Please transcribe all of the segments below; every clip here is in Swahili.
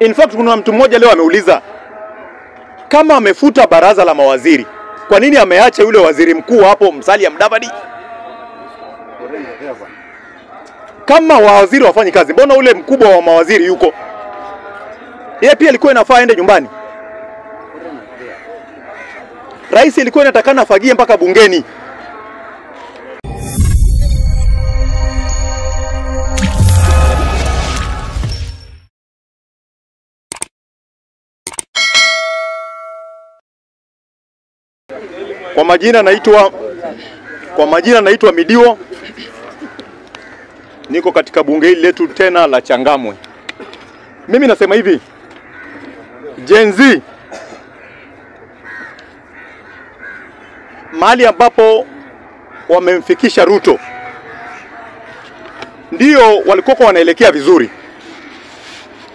In fact kuna mtu mmoja leo ameuliza kama amefuta baraza la mawaziri, kwa nini ameacha yule waziri mkuu hapo Musalia Mudavadi? Kama waziri wafanyi kazi, mbona ule mkubwa wa mawaziri yuko? Yeye pia alikuwa inafaa aende nyumbani. Rais ilikuwa inatakana afagie mpaka bungeni. Kwa majina naitwa kwa majina naitwa Midiwo, niko katika bunge hili letu tena la Changamwe. Mimi nasema hivi, Gen Z mahali ambapo wamemfikisha Ruto ndio walikuwa wanaelekea vizuri,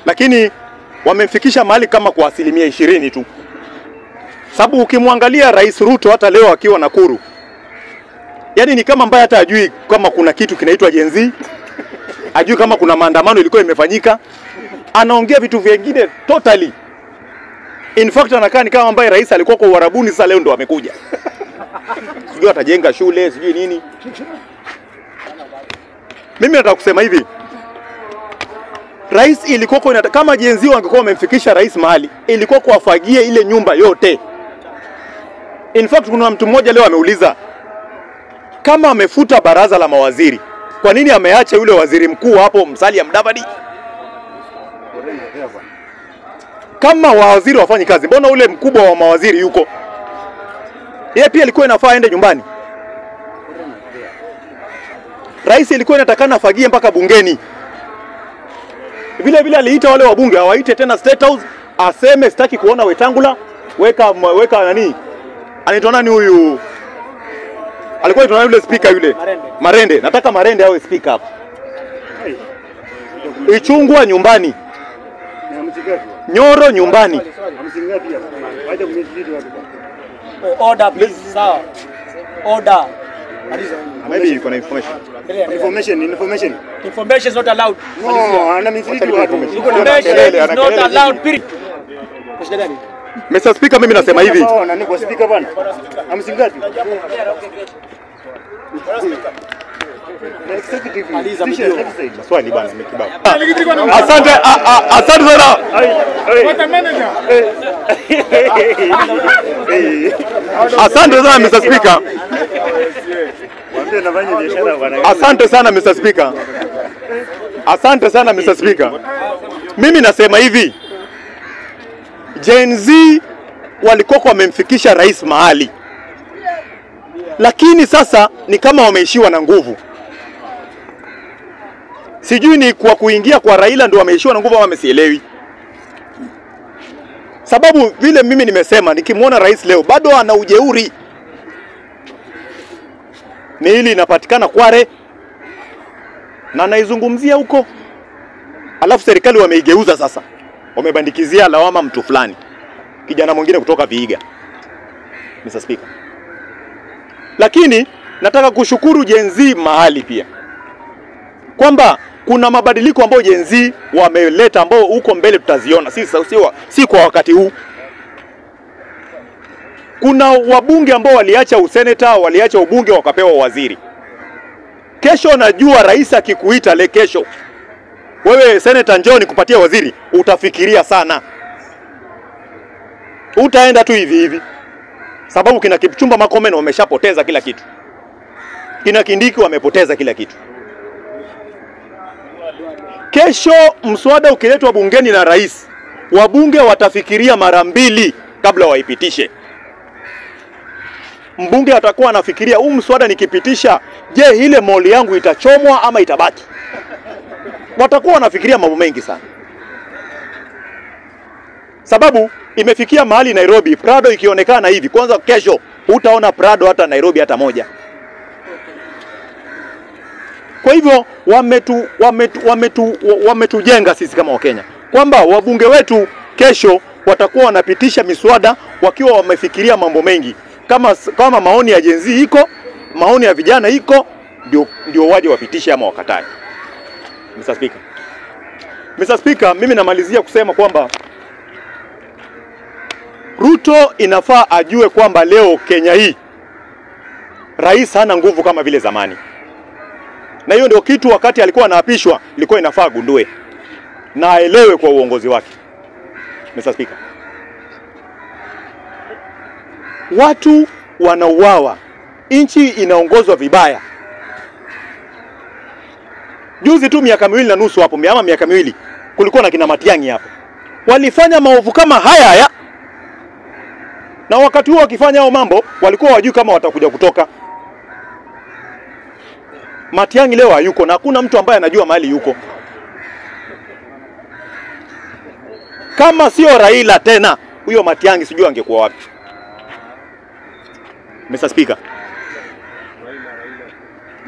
lakini wamemfikisha mahali kama kwa asilimia ishirini tu sababu ukimwangalia Rais Ruto hata leo akiwa Nakuru, yani ni kama ambaye hata ajui kama kuna kitu kinaitwa Gen Z, ajui kama kuna maandamano ilikuwa imefanyika, anaongea vitu vingine totally. In fact anakaa ni kama ambaye rais alikuwa kwa Uarabuni, sasa leo ndo amekuja, sijui atajenga shule sijui nini. Mimi nataka kusema hivi, rais ilikuwa kama jenzi wangekuwa wamemfikisha rais mahali, ilikuwa kuwafagia ile nyumba yote. In fact kuna mtu mmoja leo ameuliza kama amefuta baraza la mawaziri, kwa nini ameacha yule waziri mkuu hapo Musalia Mudavadi? Kama waziri wafanyi kazi, mbona ule mkubwa wa mawaziri yuko? Yeye pia alikuwa inafaa aende nyumbani. Rais ilikuwa inatakana afagie mpaka bungeni. Vile vile aliita wale wabunge awaite tena State House, aseme sitaki kuona Wetangula, weka weka nani anaitwa nani huyu? Alikuwa anaitwa yule speaker yule Marende. Marende. Nataka Marende awe speaker hapa. Ichungwa nyumbani, Nyoro nyumbani. Oh, Order please. Sawa. Order. Maybe you can information. Information, information. Information is not allowed. No, ana mislead watu. Information is not allowed. Period. Kwa shida gani? Mr. Speaker, mimi nasema hivi. Swali bana ni. Asante a- a- asante sana. Asante sana Mr. Speaker. Waambie nafanya biashara bwana. Asante sana Mr. Speaker. Asante sana Mr. Speaker. Mimi nasema hivi. Gen Z walikuwa wamemfikisha rais mahali, lakini sasa ni kama wameishiwa na nguvu. Sijui ni kwa kuingia kwa Raila ndio wameishiwa na nguvu ama wamesielewi, sababu vile mimi nimesema, nikimwona rais leo bado ana ujeuri. ni hili inapatikana Kware na naizungumzia huko, alafu serikali wameigeuza sasa, wamebandikizia lawama mtu fulani, kijana mwingine kutoka viiga Mr. Speaker. Lakini nataka kushukuru Gen Z mahali pia kwamba kuna mabadiliko ambayo Gen Z wameleta ambao huko mbele tutaziona, si, si, si kwa wakati huu. Kuna wabunge ambao waliacha useneta, waliacha ubunge wakapewa waziri. Kesho najua rais akikuita le kesho, wewe seneta, njoo nikupatie waziri, utafikiria sana, utaenda tu hivi hivi, sababu kina Kipchumba Makomen wameshapoteza kila kitu, kina Kindiki wamepoteza kila kitu. Kesho mswada ukiletwa bungeni na rais, wabunge watafikiria mara mbili kabla waipitishe. Mbunge atakuwa anafikiria huu mswada nikipitisha, je, ile moli yangu itachomwa ama itabaki? Watakuwa wanafikiria mambo mengi sana, sababu imefikia mahali Nairobi, Prado ikionekana hivi, kwanza kesho utaona Prado hata Nairobi hata moja. Kwa hivyo wametu, wametu, wametu, wametujenga sisi kama Wakenya kwamba wabunge wetu kesho watakuwa wanapitisha miswada wakiwa wamefikiria mambo mengi, kama, kama maoni ya jenzi iko, maoni ya vijana iko, ndio, ndio waje wapitishe ama wakatae. Mr. Speaker, Mr. Speaker, mimi namalizia kusema kwamba Ruto inafaa ajue kwamba leo Kenya hii rais hana nguvu kama vile zamani, na hiyo ndio kitu wakati alikuwa anaapishwa ilikuwa inafaa agundue na aelewe kwa uongozi wake. Mr. Speaker, watu wanauawa, nchi inaongozwa vibaya. Juzi tu miaka miwili na nusu hapo, ama miaka miwili, kulikuwa na kina Matiang'i hapo, walifanya maovu kama haya haya, na wakati huo wakifanya hao mambo walikuwa wajui kama watakuja kutoka. Matiang'i leo hayuko na hakuna mtu ambaye anajua mahali yuko. Kama sio Raila tena, huyo Matiang'i sijui angekuwa wapi. Mr. Speaker,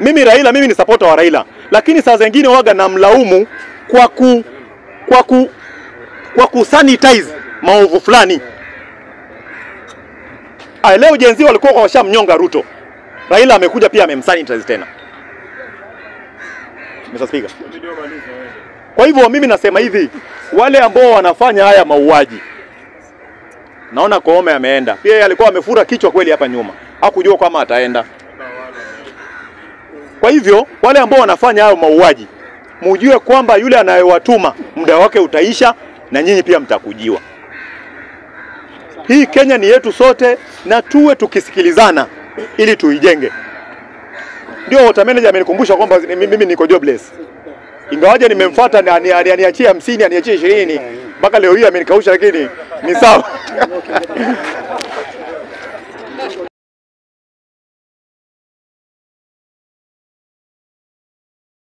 mimi Raila, mimi ni supporter wa Raila, lakini saa zingine waga namlaumu kwa ku kwa ku kwa kusanitize maovu fulani. Ah, leo jenzi walikuwa washamnyonga Ruto, Raila amekuja pia amemsanitize tena. Mr. Speaker, kwa hivyo mimi nasema hivi, wale ambao wanafanya haya mauaji, naona Koome ameenda pia, alikuwa amefura kichwa kweli hapa nyuma, hakujua kama ataenda. Kwa hivyo wale ambao wanafanya hayo mauaji, mujue kwamba yule anayewatuma muda wake utaisha, na nyinyi pia mtakujiwa. Hii Kenya ni yetu sote, na tuwe tukisikilizana ili tuijenge. Ndio water manager amenikumbusha kwamba mimi niko jobless, ingawaje nimemfuata na ani- ani- aniachie hamsini aniachie ishirini mpaka leo hii amenikausha, lakini ni sawa.